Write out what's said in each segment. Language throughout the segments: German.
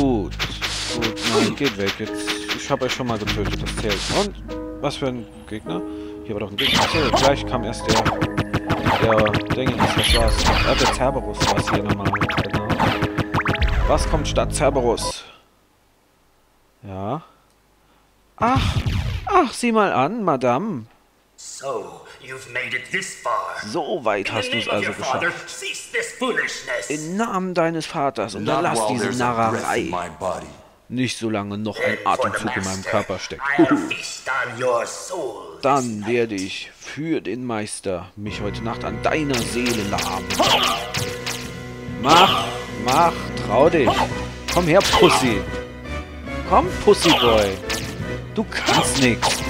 Gut. Gut, nein, geht weg. Jetzt, ich habe euch schon mal getötet, das zählt. Und? Was für ein Gegner? Hier war doch ein Gegner. Achso, gleich kam erst der... Der Dingens, was war's? Ja, der Cerberus war es hier nochmal. Genau. Was kommt statt Cerberus? Ja. Ach, ach, sieh mal an, Madame. So, you've made it this far. So weit hast du es name of also your father, geschafft. Im Namen deines Vaters Not unterlass diese Narrerei. Nicht solange noch ein Then for the Atemzug in meinem master, Körper steckt. I'll feast on your soul. Dann werde ich für den Meister mich heute Nacht an deiner Seele laben. Mach, mach, trau dich. Komm her, Pussy. Komm, Pussyboy. Du kannst nichts.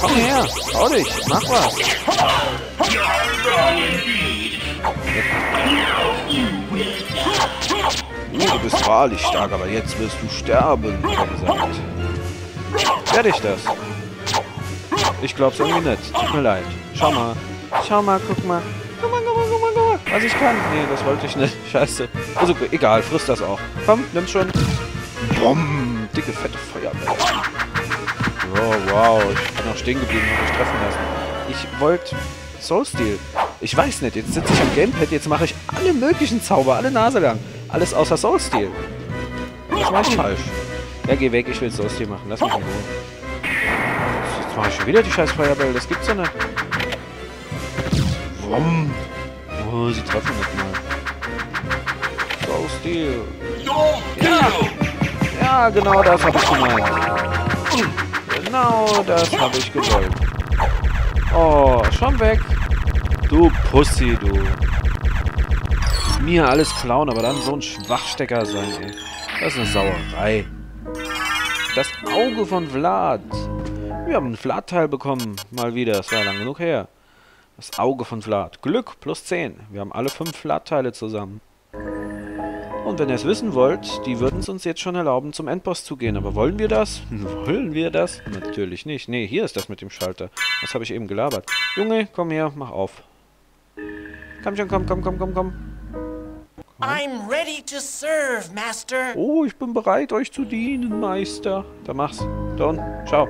Komm her, trau dich, mach was. Du bist wahrlich stark, aber jetzt wirst du sterben, hat gesagt. Werde ich das? Ich glaub's irgendwie nicht. Tut mir leid. Schau mal. Schau mal, guck mal. Guck mal, guck mal, guck mal, guck mal. Was ich kann. Nee, das wollte ich nicht. Scheiße. Also, egal, friss das auch. Komm, nimm schon. Bumm. Dicke, fette Feuerbälle. Oh, wow. Ich bin auch stehen geblieben und mich treffen lassen. Ich wollte Soulsteel. Ich weiß nicht. Jetzt sitze ich am Gamepad. Jetzt mache ich alle möglichen Zauber. Alle Nase lang. Alles außer Soulsteel. Das war ich falsch. Ja, geh weg. Ich will Soulsteel machen. Lass mich in Ruhe. Jetzt mache ich schon wieder die scheiß Feuerbälle. Das gibt's ja nicht. Wumm. Oh, sie treffen nicht mal. So, Steel. Ja. ja, genau das habe ich gemeint. Genau das habe ich gewollt. Oh, schon weg. Du Pussy, du. Mir alles klauen, aber dann so ein Schwachstecker sein, ey. Das ist eine Sauerei. Das Auge von Vlad. Wir haben ein Vlad-Teil bekommen. Mal wieder. Es war lang genug her. Das Auge von Vlad. Glück plus 10. Wir haben alle fünf Vlad-Teile zusammen. Und wenn ihr es wissen wollt, die würden es uns jetzt schon erlauben, zum Endboss zu gehen. Aber wollen wir das? Wollen wir das? Natürlich nicht. Nee, hier ist das mit dem Schalter. Das habe ich eben gelabert. Junge, komm her, mach auf. Komm schon, komm, komm, komm, komm, komm. I'm ready to serve, Master. Oh, ich bin bereit, euch zu dienen, Meister. Da mach's. Da unten. Schau.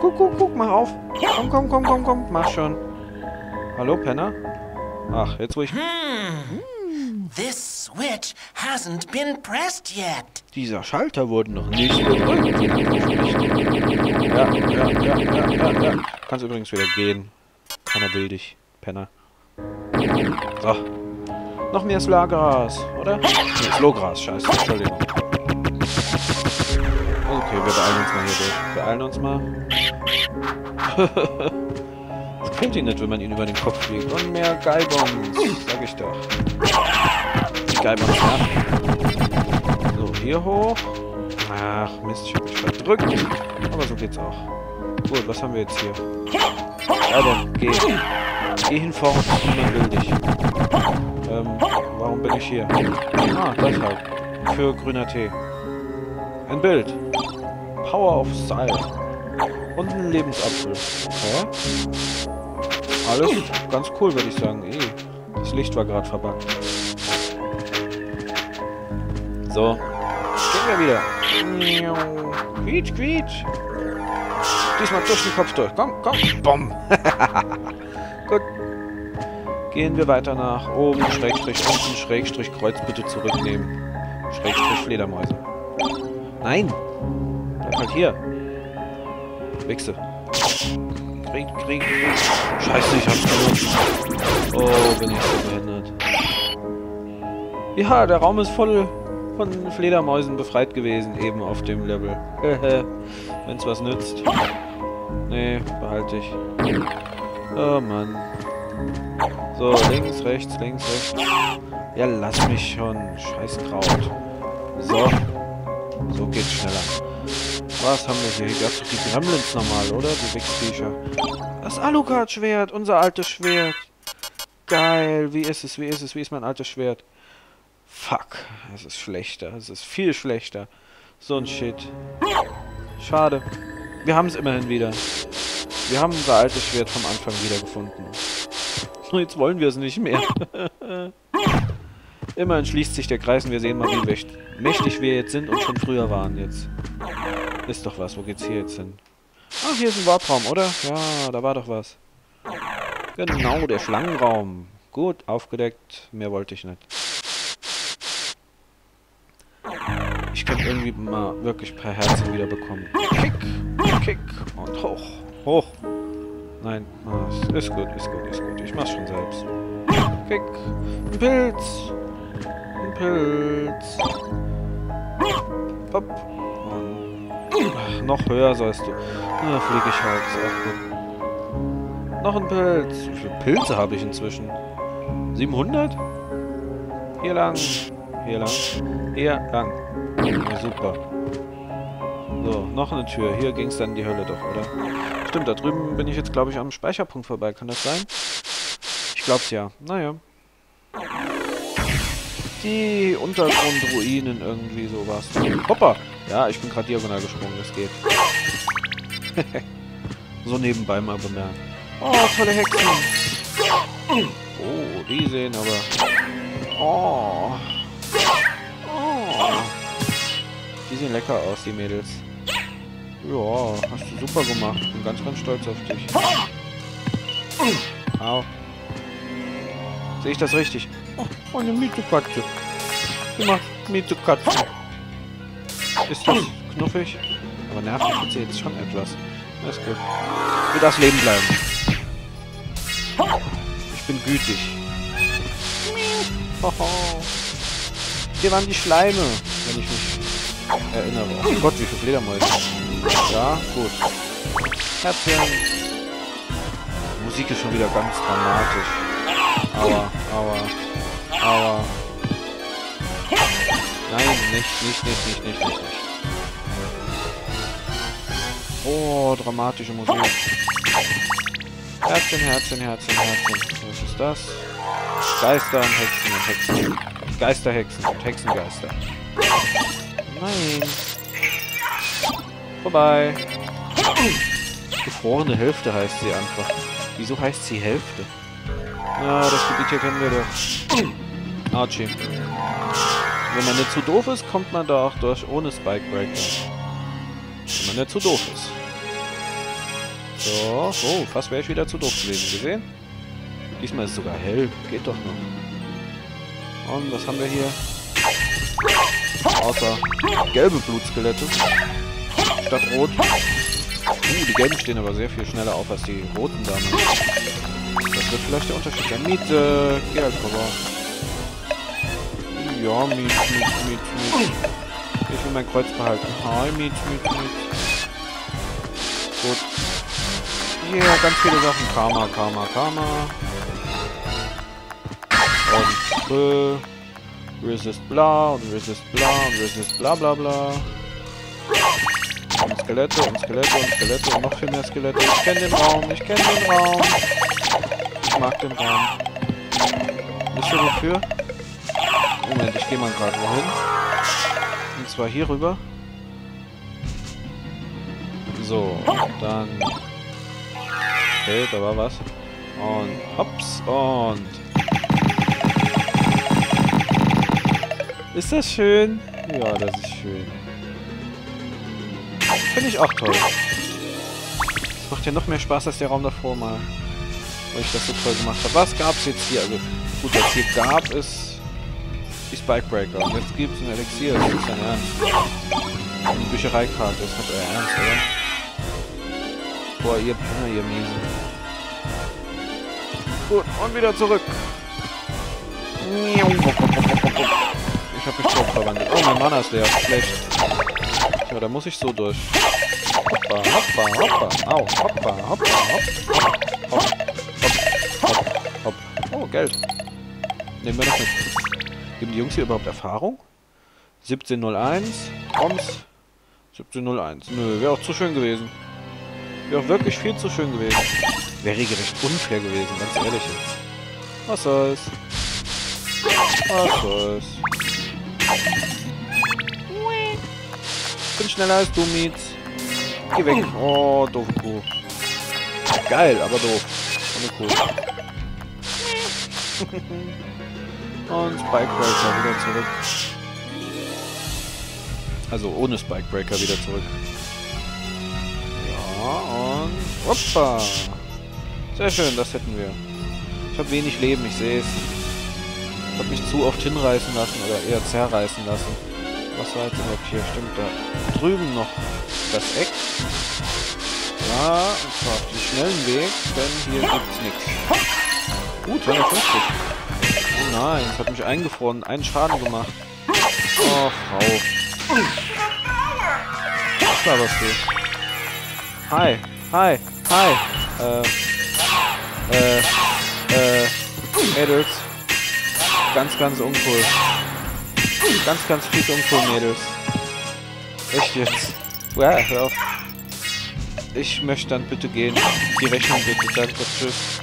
Guck, guck, guck, mach auf. Komm, komm, komm, komm, komm. Mach schon. Hallo, Penner? Ach, jetzt wo ich... This switch hasn't been pressed yet. Dieser Schalter wurde noch nicht gedrückt. Ja, ja, ja, ja, ja, ja. Kannst übrigens wieder gehen. Keiner will dich, Penner. So. Noch mehr Slagras, oder? Nee, Slogras, scheiße, Entschuldigung. Okay, wir beeilen uns mal hier durch. Beeilen uns mal. Das kennt ihn nicht, wenn man ihn über den Kopf fliegt. Und mehr Geibons, sag ich doch. Die Geibons nerven. So, hier hoch. Ach, Mist, ich hab mich verdrückt. Aber so geht's auch. Gut, was haben wir jetzt hier? Ja, dann geh. Geh hinfort, niemand will dich. Ähm, warum bin ich hier? Ah, deshalb. Für grüner Tee. Ein Bild. Power of Style. Und ein Lebensapfel. Okay. Alles ganz cool, würde ich sagen. Eh, das Licht war gerade verbuggt. So. Gehen wir wieder. Quietsch, quietsch. Diesmal durch den Kopf durch. Komm, komm. Bumm. Gut. Gehen wir weiter nach oben, Schrägstrich unten, Schrägstrich Kreuz bitte zurücknehmen. Schrägstrich Fledermäuse. Nein. Bleib halt hier. Wichse. Krieg, Krieg, Krieg. Scheiße, ich hab's benutzt. Oh, bin ich so behindert. Ja, der Raum ist voll von Fledermäusen befreit gewesen, eben auf dem Level. Wenn's was nützt. Nee, behalte ich. Oh Mann. So, links, rechts, links, rechts. Ja, lass mich schon. Scheiß Kraut. So. So geht's schneller. Was haben wir hier? Hier gab's die Gremlins normal, oder? Die Wichsviecher. Das Alucard-Schwert, unser altes Schwert. Geil. Wie ist es? Wie ist es? Wie ist mein altes Schwert? Fuck. Es ist schlechter. Es ist viel schlechter. So ein Shit. Schade. Wir haben es immerhin wieder. Wir haben unser altes Schwert vom Anfang wiedergefunden. Jetzt wollen wir es nicht mehr. Immerhin schließt sich der Kreis und wir sehen mal, wie mächt- mächtig wir jetzt sind und schon früher waren jetzt. Ist doch was. Wo geht's hier jetzt hin? Ah, hier ist ein Warpraum, oder? Ja, da war doch was. Genau, der Schlangenraum. Gut, aufgedeckt. Mehr wollte ich nicht. Ich könnte irgendwie mal wirklich ein paar Herzen wieder bekommen. Kick, kick und hoch, hoch. Nein, ist- gut, ist gut, ist gut. Ich mach's schon selbst. Kick, ein Pilz, ein Pilz. Hopp. Und noch höher sollst du. Na, flieg ich halt, ist auch gut. Noch ein Pilz. Wie viele Pilze habe ich inzwischen? 700? Hier lang. Hier lang. Hier lang. Ja, super. So, noch eine Tür. Hier ging es dann in die Hölle doch, oder? Stimmt, da drüben bin ich jetzt, glaube ich, am Speicherpunkt vorbei. Kann das sein? Ich glaub's ja. Naja. Die Untergrundruinen irgendwie sowas. Hoppa! Ja, ich bin gerade diagonal gesprungen. Das geht. so nebenbei mal bemerkt. Oh, tolle Hexen. Oh, die sehen aber... Oh. Oh. Die sehen lecker aus, die Mädels. Ja, hast du super gemacht. Bin ganz, ganz stolz auf dich. Au. Sehe ich das richtig? Oh, eine Mietekatze. Immer Mietekatze. Ist das knuffig? Aber nervig sie jetzt schon etwas. Das ist gut. Du darfst leben bleiben. Ich bin gütig. Hier waren die Schleime, wenn ich mich erinnere. Oh Gott, wie viele Fledermäuse. Ja, gut. Herzchen. Musik ist schon wieder ganz dramatisch. Aua, aua, aua. Nein, nicht, nicht, nicht, nicht, nicht, nicht, nicht. Oh, dramatische Musik. Herzchen, Herzchen, Herzchen, Herzchen. Was ist das? Geister und Hexen und Hexen. Geisterhexen und Hexengeister. Nein. Vorbei. Gefrorene Hälfte heißt sie einfach. Wieso heißt sie Hälfte? Ja, das Gebiet hier kennen wir doch. Archie. Wenn man nicht zu doof ist, kommt man da auch durch ohne Spikebreaker. Wenn man nicht zu doof ist. So, oh, fast wäre ich wieder zu doof gewesen. Gesehen? Diesmal ist es sogar hell. Geht doch noch. Und was haben wir hier? Außer gelbe Blutskelette. Statt rot. Uh, die gelben stehen aber sehr viel schneller auf als die roten damals. Das wird vielleicht der Unterschied sein. Miete, geh halt vorbei. Ja, Miet, Miet, Miet, Miet. Ich will mein Kreuz behalten. Hi, Miet, Miet, Miet. Gut. Ja, ganz viele Sachen. Karma, Karma, Karma. Und äh, Resist bla und Resist bla und Resist bla bla bla. Und Skelette und Skelette und Skelette und noch viel mehr Skelette. Ich kenne den Raum, ich kenne den Raum. Ich mag den Raum. Wisst ihr wofür? Moment, ich gehe mal gerade wohin. Und zwar hier rüber. So, dann... Okay, da war was. Und hops und... Ist das schön? Ja, das ist schön. Finde ich auch toll. Das macht ja noch mehr Spaß als der Raum davor mal. Weil ich das so toll gemacht habe. Was gab es jetzt hier? Also, gut, was hier gab, ist die Spikebreaker. Und jetzt gibt es ein Elixier. Das ist dein Ernst. Eine Büchereikarte. Das ist euer Ernst, oder? Boah, ihr Penner, ihr Miesen. Gut, und wieder zurück. Hab mich tot verwandelt. Oh, mein Mana ist leer. Schlecht. Ja, da muss ich so durch. Hoppa, hoppa, hoppa. Au, hoppa, hoppa, hopp, hopp, hopp, hopp, hopp. Oh, Geld. Nehmen wir das mit. Geben die Jungs hier überhaupt Erfahrung? 1701. Toms. 1701. Nö, wäre auch zu schön gewesen. Wäre auch wirklich viel zu schön gewesen. Wäre regelrecht unfair gewesen, ganz ehrlich jetzt. Was soll's? Was soll's? Bin schneller als du, Mietz. Geh weg. Oh, doofe Kuh. Geil, aber doof. Ohne Kuh. Und Spikebreaker wieder zurück. Also ohne Spikebreaker wieder zurück. Ja, und... Hoppa! Sehr schön, das hätten wir. Ich habe wenig Leben, ich sehe es. Habe mich zu oft hinreißen lassen oder eher zerreißen lassen. Was war jetzt überhaupt hier? Stimmt, da drüben noch das Eck. Ja, und zwar auf den schnellen Weg, denn hier gibt's nichts. Uh, 250. Oh nein, es hat mich eingefroren, einen Schaden gemacht. Oh, Frau. Was laberst du? Hi, hi, hi. Äh, äh, äh, Mädels. Ganz, ganz uncool. Ganz, ganz fies uncool, Mädels. Echt jetzt. Ja, hör auf. Ich möchte dann bitte gehen. Die Rechnung bitte. Danke, tschüss.